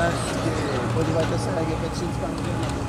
acho que pode bater será que é para te